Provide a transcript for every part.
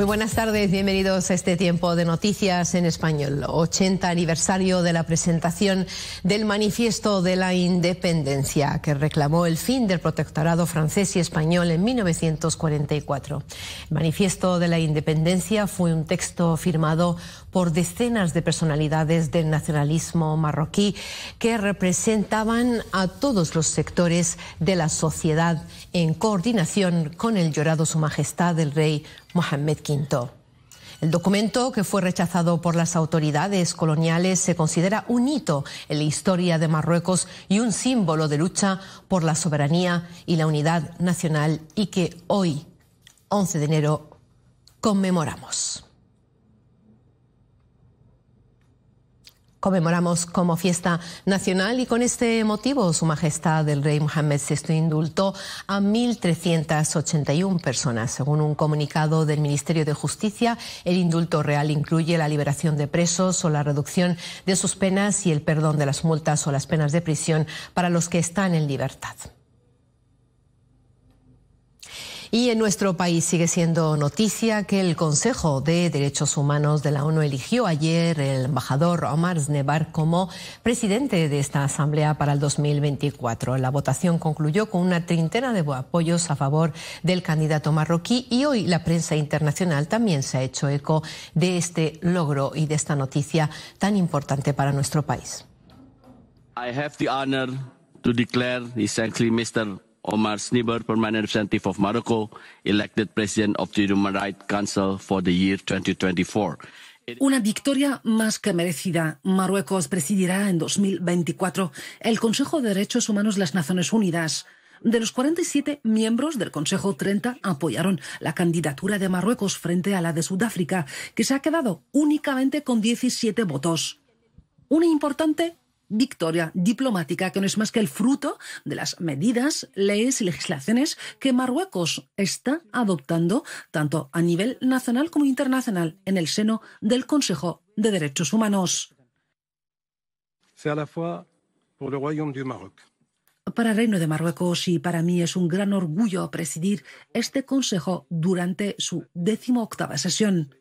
Muy buenas tardes, bienvenidos a este tiempo de noticias en español. 80 aniversario de la presentación del Manifiesto de la Independencia, que reclamó el fin del protectorado francés y español en 1944. El Manifiesto de la Independencia fue un texto firmado por decenas de personalidades del nacionalismo marroquí que representaban a todos los sectores de la sociedad en coordinación con el llorado Su Majestad el Rey Mohammed V. El documento, que fue rechazado por las autoridades coloniales, se considera un hito en la historia de Marruecos y un símbolo de lucha por la soberanía y la unidad nacional y que hoy, 11 de enero, conmemoramos. Conmemoramos como fiesta nacional y con este motivo Su Majestad el Rey Mohammed VI indultó a 1.381 personas. Según un comunicado del Ministerio de Justicia, el indulto real incluye la liberación de presos o la reducción de sus penas y el perdón de las multas o las penas de prisión para los que están en libertad. Y en nuestro país sigue siendo noticia que el Consejo de Derechos Humanos de la ONU eligió ayer el embajador Omar Znebar como presidente de esta asamblea para el 2024. La votación concluyó con una treintena de apoyos a favor del candidato marroquí y hoy la prensa internacional también se ha hecho eco de este logro y de esta noticia tan importante para nuestro país. I have the honor to declare Mr. Omar Sniber, permanent representative of Morocco, elected president of the Human Rights Council for the year 2024. Una victoria más que merecida. Marruecos presidirá en 2024 el Consejo de Derechos Humanos de las Naciones Unidas. De los 47 miembros del Consejo, 30 apoyaron la candidatura de Marruecos frente a la de Sudáfrica, que se ha quedado únicamente con 17 votos. Una importante victoria diplomática que no es más que el fruto de las medidas, leyes y legislaciones que Marruecos está adoptando tanto a nivel nacional como internacional en el seno del Consejo de Derechos Humanos. Para el Reino de Marruecos y para mí es un gran orgullo presidir este Consejo durante su décimo octava sesión.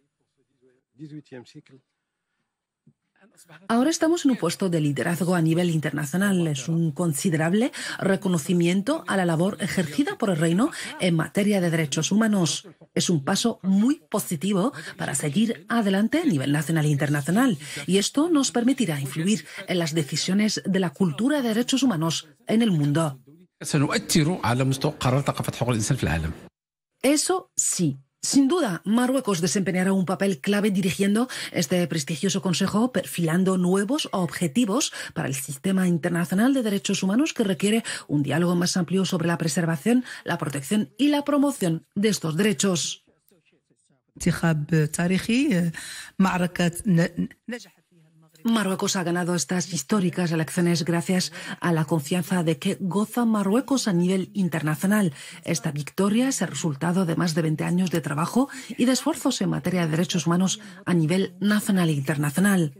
Ahora estamos en un puesto de liderazgo a nivel internacional. Es un considerable reconocimiento a la labor ejercida por el Reino en materia de derechos humanos. Es un paso muy positivo para seguir adelante a nivel nacional e internacional. Y esto nos permitirá influir en las decisiones de la cultura de derechos humanos en el mundo. Eso sí, sin duda, Marruecos desempeñará un papel clave dirigiendo este prestigioso Consejo, perfilando nuevos objetivos para el sistema internacional de derechos humanos que requiere un diálogo más amplio sobre la preservación, la protección y la promoción de estos derechos. Marruecos ha ganado estas históricas elecciones gracias a la confianza de que goza Marruecos a nivel internacional. Esta victoria es el resultado de más de 20 años de trabajo y de esfuerzos en materia de derechos humanos a nivel nacional e internacional.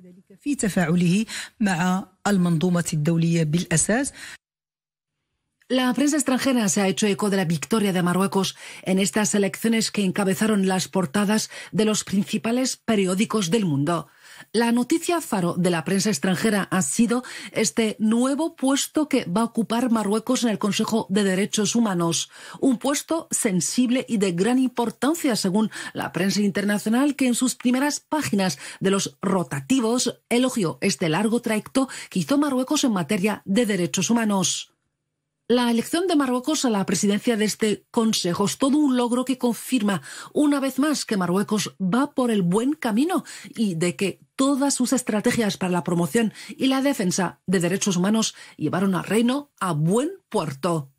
La prensa extranjera se ha hecho eco de la victoria de Marruecos en estas elecciones que encabezaron las portadas de los principales periódicos del mundo. La noticia faro de la prensa extranjera ha sido este nuevo puesto que va a ocupar Marruecos en el Consejo de Derechos Humanos, un puesto sensible y de gran importancia según la prensa internacional que en sus primeras páginas de los rotativos elogió este largo trayecto que hizo Marruecos en materia de derechos humanos. La elección de Marruecos a la presidencia de este Consejo es todo un logro que confirma una vez más que Marruecos va por el buen camino y de que todas sus estrategias para la promoción y la defensa de derechos humanos llevaron al reino a buen puerto.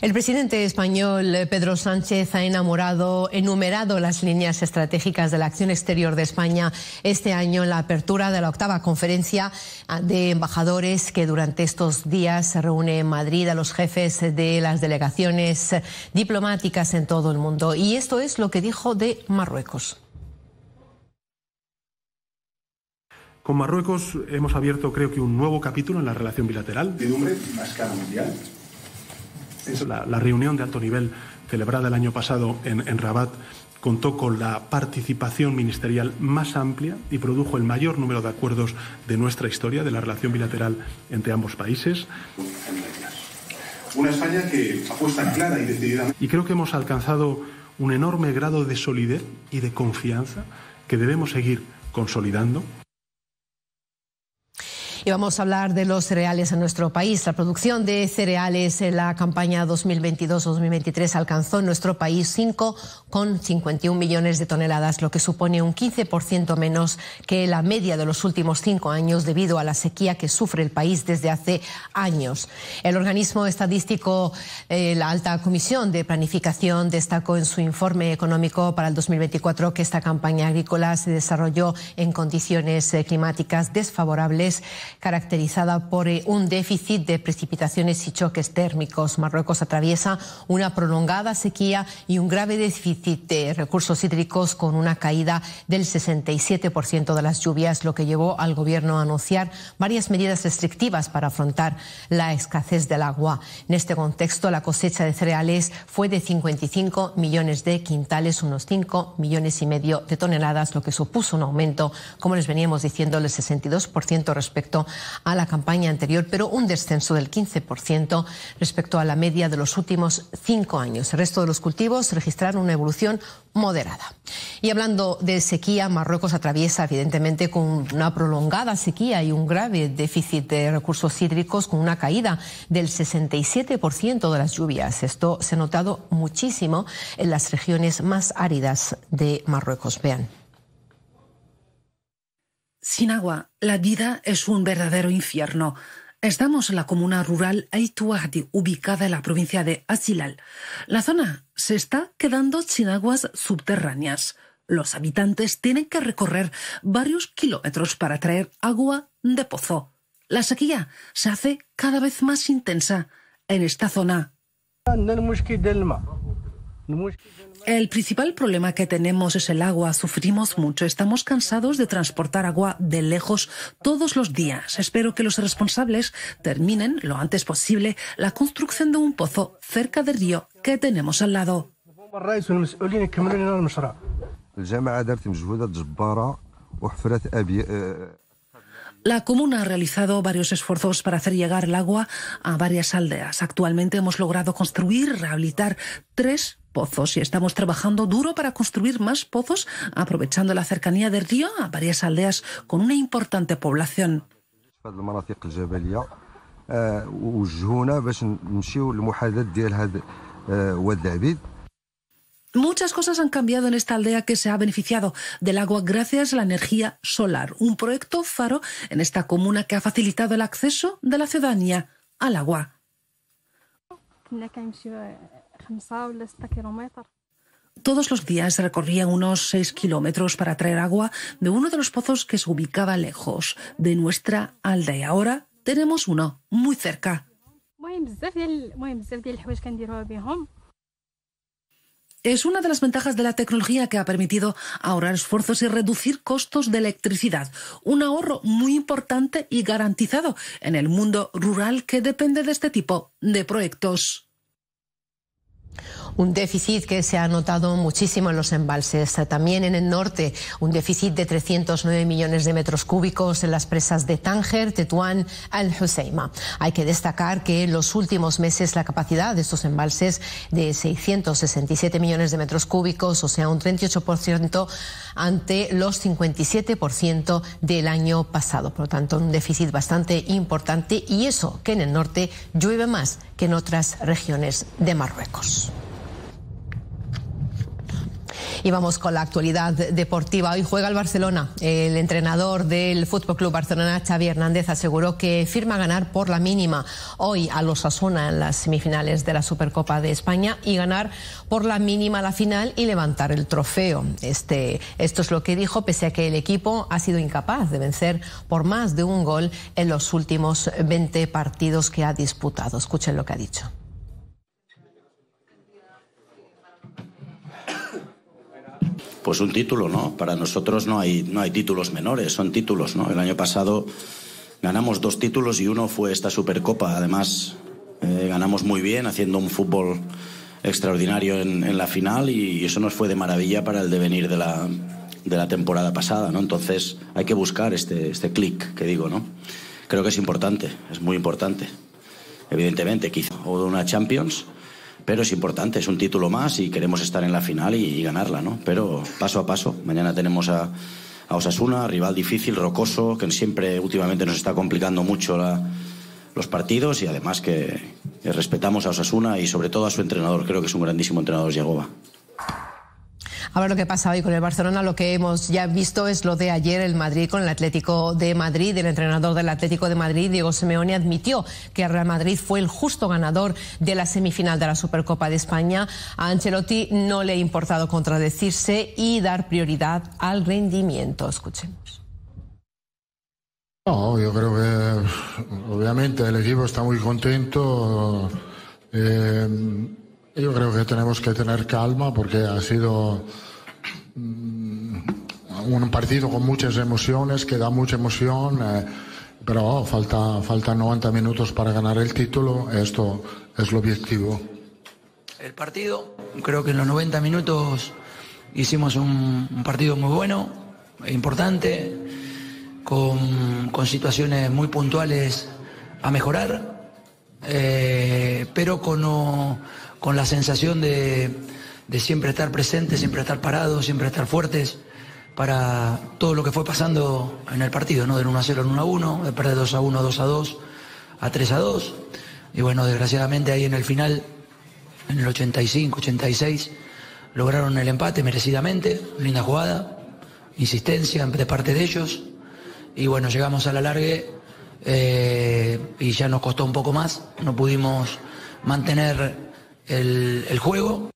El presidente español eh, Pedro Sánchez ha enamorado, enumerado las líneas estratégicas de la acción exterior de España este año en la apertura de la octava conferencia ah, de embajadores que durante estos días se reúne en Madrid a los jefes de las delegaciones diplomáticas en todo el mundo. Y esto es lo que dijo de Marruecos. Con Marruecos hemos abierto, creo que, un nuevo capítulo en la relación bilateral. a escala mundial La, la, reunión de alto nivel celebrada el año pasado en, en Rabat contó con la participación ministerial más amplia y produjo el mayor número de acuerdos de nuestra historia, de la relación bilateral entre ambos países. Una España que apuesta clara y. Y creo que hemos alcanzado un enorme grado de solidez y de confianza que debemos seguir consolidando. Y vamos a hablar de los cereales en nuestro país. La producción de cereales en la campaña 2022-2023 alcanzó en nuestro país 5,51 millones de toneladas, lo que supone un 15% menos que la media de los últimos cinco años debido a la sequía que sufre el país desde hace años. El organismo estadístico, eh, la Alta Comisión de Planificación, destacó en su informe económico para el 2024 que esta campaña agrícola se desarrolló en condiciones eh, climáticas desfavorables caracterizada por eh, un déficit de precipitaciones y choques térmicos. Marruecos atraviesa una prolongada sequía y un grave déficit de recursos hídricos con una caída del 67% de las lluvias, lo que llevó al gobierno a anunciar varias medidas restrictivas para afrontar la escasez del agua. En este contexto, la cosecha de cereales fue de 55 millones de quintales, unos 5 millones y medio de toneladas, lo que supuso un aumento, como les veníamos diciendo, del 62% respecto a la campaña anterior, pero un descenso del 15% respecto a la media de los últimos cinco años. El resto de los cultivos registraron una evolución moderada. Y hablando de sequía, Marruecos atraviesa evidentemente con una prolongada sequía y un grave déficit de recursos hídricos con una caída del 67% de las lluvias. Esto se ha notado muchísimo en las regiones más áridas de Marruecos. Vean. Sin agua, la vida es un verdadero infierno. Estamos en la comuna rural Aituahdi, ubicada en la provincia de Asilal. La zona se está quedando sin aguas subterráneas. Los habitantes tienen que recorrer varios kilómetros para traer agua de pozo. La sequía se hace cada vez más intensa en esta zona. El principal problema que tenemos es el agua. Sufrimos mucho. Estamos cansados de transportar agua de lejos todos los días. Espero que los responsables terminen lo antes posible la construcción de un pozo cerca del río que tenemos al lado. La comuna ha realizado varios esfuerzos para hacer llegar el agua a varias aldeas. Actualmente hemos logrado construir rehabilitar tres pozos y estamos trabajando duro para construir más pozos aprovechando la cercanía del río a varias aldeas con una importante población. Muchas cosas han cambiado en esta aldea que se ha beneficiado del agua gracias a la energía solar, un proyecto faro en esta comuna que ha facilitado el acceso de la ciudadanía al agua. Todos los días recorrían unos 6 kilómetros para traer agua de uno de los pozos que se ubicaba lejos de nuestra aldea. Ahora tenemos uno muy cerca. Es una de las ventajas de la tecnología que ha permitido ahorrar esfuerzos y reducir costos de electricidad. Un ahorro muy importante y garantizado en el mundo rural que depende de este tipo de proyectos. Un déficit que se ha notado muchísimo en los embalses. También en el norte, un déficit de 309 millones de metros cúbicos en las presas de Tánger, Tetuán, Al Husseima. Hay que destacar que en los últimos meses la capacidad de estos embalses de 667 millones de metros cúbicos, o sea, un 38% ante los 57% del año pasado. Por lo tanto, un déficit bastante importante y eso que en el norte llueve más que en otras regiones de Marruecos. Y vamos con la actualidad deportiva. Hoy juega el Barcelona. El entrenador del Fútbol Club Barcelona, Xavi Hernández, aseguró que firma ganar por la mínima hoy a los Asuna en las semifinales de la Supercopa de España y ganar por la mínima la final y levantar el trofeo. Este, esto es lo que dijo, pese a que el equipo ha sido incapaz de vencer por más de un gol en los últimos 20 partidos que ha disputado. Escuchen lo que ha dicho. Pues un título, ¿no? Para nosotros no hay, no hay títulos menores, son títulos, ¿no? El año pasado ganamos dos títulos y uno fue esta Supercopa. Además, eh, ganamos muy bien, haciendo un fútbol extraordinario en, la final y, eso nos fue de maravilla para el devenir de la, de la temporada pasada, ¿no? Entonces hay que buscar este, este clic que digo, ¿no? Creo que es importante, es muy importante. Evidentemente, quizá o una Champions, pero es importante, es un título más y queremos estar en la final y, ganarla, ¿no? Pero paso a paso. Mañana tenemos a, a, Osasuna, rival difícil, rocoso, que siempre últimamente nos está complicando mucho los partidos y además que, que, respetamos a Osasuna y sobre todo a su entrenador. Creo que es un grandísimo entrenador, Yagoba. A ver lo que pasa hoy con el Barcelona. Lo que hemos ya visto es lo de ayer el Madrid con el Atlético de Madrid. El entrenador del Atlético de Madrid, Diego Simeone, admitió que el Real Madrid fue el justo ganador de la semifinal de la Supercopa de España. A Ancelotti no le ha importado contradecirse y dar prioridad al rendimiento. Escuchemos. No, yo creo que obviamente el equipo está muy contento. Eh, yo creo que tenemos que tener calma porque ha sido mm, un partido con muchas emociones, que da mucha emoción, eh, pero falta, faltan 90 minutos para ganar el título, esto es lo objetivo. El partido, creo que en los 90 minutos hicimos un, partido muy bueno, importante, con, con situaciones muy puntuales a mejorar, eh, pero con con la sensación de, siempre estar presentes, siempre estar parados, siempre estar fuertes para todo lo que fue pasando en el partido, ¿no? Del 1 a 0 en 1 a 1, de perder 2 a 1, 2 a 2, a 3 a 2. Y bueno, desgraciadamente ahí en el final, en el 85, 86, lograron el empate merecidamente, linda jugada, insistencia de parte de ellos. Y bueno, llegamos a la largue eh, y ya nos costó un poco más, no pudimos mantener el, juego.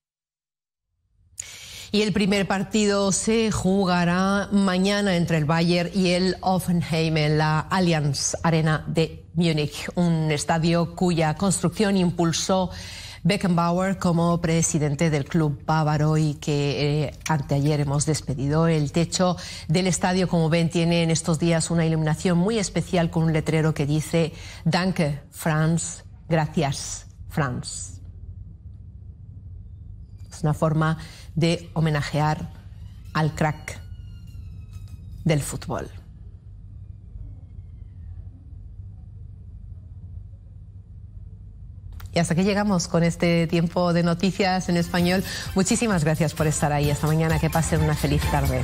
Y el primer partido se jugará mañana entre el Bayern y el Offenheim en la Allianz Arena de Múnich, un estadio cuya construcción impulsó Beckenbauer como presidente del club bávaro y que eh, anteayer hemos despedido. El techo del estadio, como ven, tiene en estos días una iluminación muy especial con un letrero que dice Danke, Franz, gracias, Franz una forma de homenajear al crack del fútbol. Y hasta aquí llegamos con este tiempo de noticias en español. Muchísimas gracias por estar ahí. Hasta mañana. Que pasen una feliz tarde.